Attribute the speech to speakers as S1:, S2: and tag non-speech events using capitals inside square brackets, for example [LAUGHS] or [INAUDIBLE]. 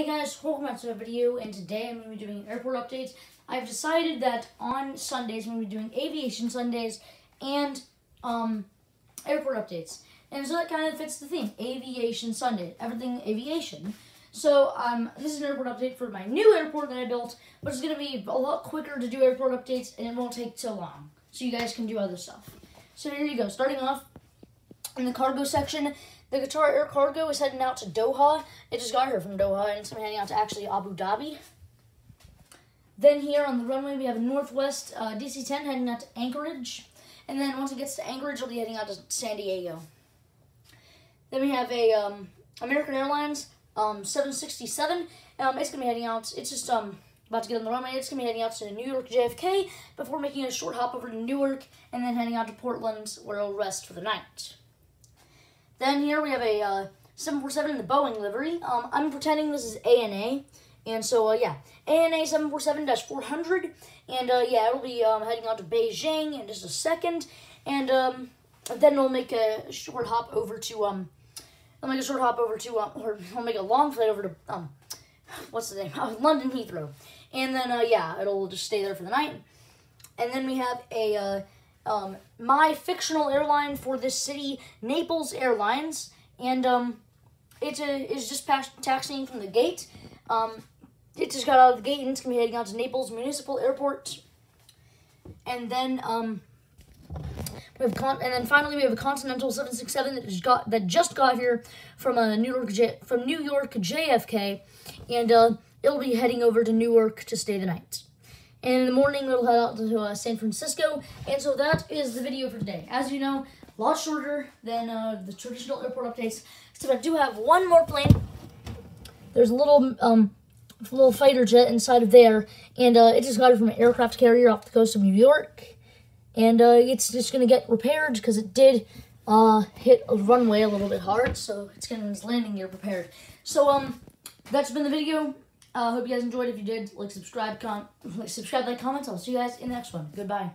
S1: Hey guys, welcome back to a video, and today I'm going to be doing airport updates. I've decided that on Sundays I'm going to be doing aviation Sundays and um, airport updates. And so that kind of fits the theme, aviation Sunday, everything aviation. So um, this is an airport update for my new airport that I built, which is going to be a lot quicker to do airport updates, and it won't take so long, so you guys can do other stuff. So here you go, starting off in the cargo section, the Qatar Air Cargo is heading out to Doha. It just got here from Doha, and it's heading out to actually Abu Dhabi. Then here on the runway, we have a Northwest uh, DC-10 heading out to Anchorage. And then once it gets to Anchorage, it'll be heading out to San Diego. Then we have a um, American Airlines um, 767. Um, it's going to be heading out, it's just um, about to get on the runway. It's going to be heading out to New York JFK before making a short hop over to Newark and then heading out to Portland where it'll rest for the night. Then here we have a uh, 747 in the Boeing livery. Um, I'm pretending this is ANA. And so, uh, yeah, ANA 747-400. And, uh, yeah, it'll be um, heading out to Beijing in just a second. And um, then we'll make a short hop over to, um, I'll make a short hop over to, um, or I'll make a long flight over to, um, what's the name? [LAUGHS] London Heathrow. And then, uh, yeah, it'll just stay there for the night. And then we have a, uh, um, my fictional airline for this city, Naples Airlines, and um, it uh, is just taxiing from the gate. Um, it just got out of the gate and it's gonna be heading out to Naples Municipal Airport, and then um, we have con and then finally we have a Continental 767 that just got that just got here from a New York J from New York JFK, and uh, it'll be heading over to Newark to stay the night. And in the morning, we'll head out to uh, San Francisco. And so that is the video for today. As you know, a lot shorter than uh, the traditional airport updates. Except I do have one more plane. There's a little um, little fighter jet inside of there. And uh, it just got it from an aircraft carrier off the coast of New York. And uh, it's just going to get repaired because it did uh, hit a runway a little bit hard. So it's getting its landing gear prepared. So um, that's been the video. I uh, hope you guys enjoyed. If you did, like, subscribe, com like, subscribe, like, comments. I'll see you guys in the next one. Goodbye.